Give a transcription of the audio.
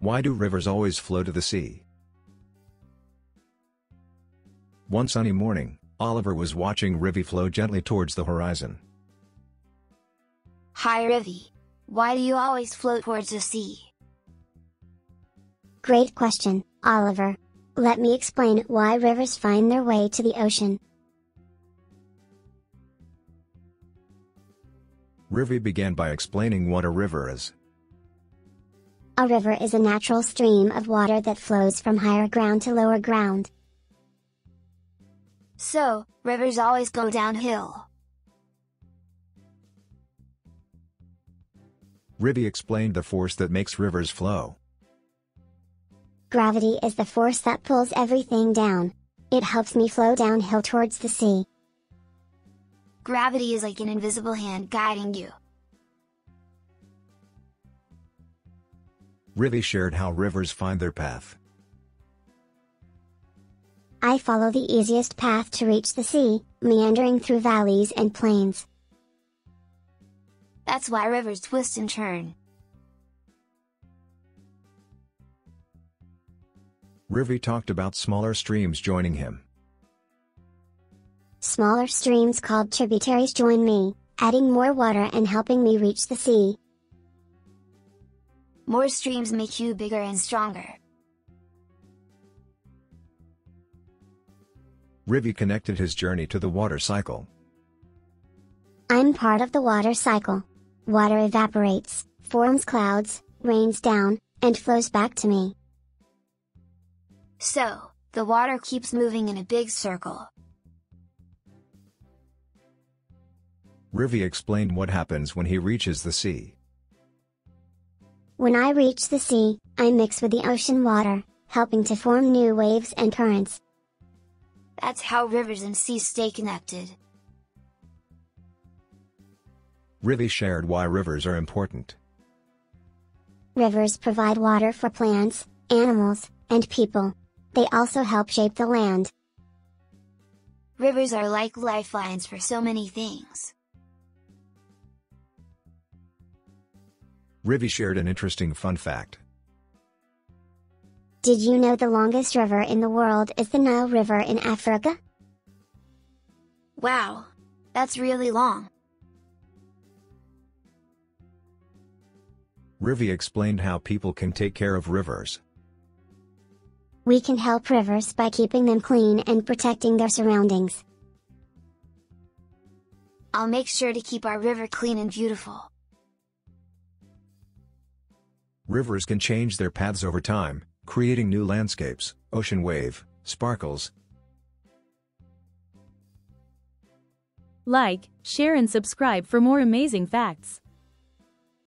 Why do rivers always flow to the sea? One sunny morning, Oliver was watching Rivi flow gently towards the horizon. Hi Rivi. Why do you always float towards the sea? Great question, Oliver. Let me explain why rivers find their way to the ocean. Rivi began by explaining what a river is. A river is a natural stream of water that flows from higher ground to lower ground. So, rivers always go downhill. Rivi explained the force that makes rivers flow. Gravity is the force that pulls everything down. It helps me flow downhill towards the sea. Gravity is like an invisible hand guiding you. Rivi shared how rivers find their path. I follow the easiest path to reach the sea, meandering through valleys and plains. That's why rivers twist and turn. Rivi talked about smaller streams joining him. Smaller streams called tributaries join me, adding more water and helping me reach the sea. More streams make you bigger and stronger. Rivi connected his journey to the water cycle. I'm part of the water cycle. Water evaporates, forms clouds, rains down, and flows back to me. So, the water keeps moving in a big circle. Rivi explained what happens when he reaches the sea. When I reach the sea, I mix with the ocean water, helping to form new waves and currents. That's how rivers and seas stay connected. Rivi shared why rivers are important. Rivers provide water for plants, animals, and people. They also help shape the land. Rivers are like lifelines for so many things. Rivi shared an interesting fun fact. Did you know the longest river in the world is the Nile River in Africa? Wow! That's really long. Rivi explained how people can take care of rivers. We can help rivers by keeping them clean and protecting their surroundings. I'll make sure to keep our river clean and beautiful. Rivers can change their paths over time, creating new landscapes, ocean wave, sparkles. Like, share and subscribe for more amazing facts.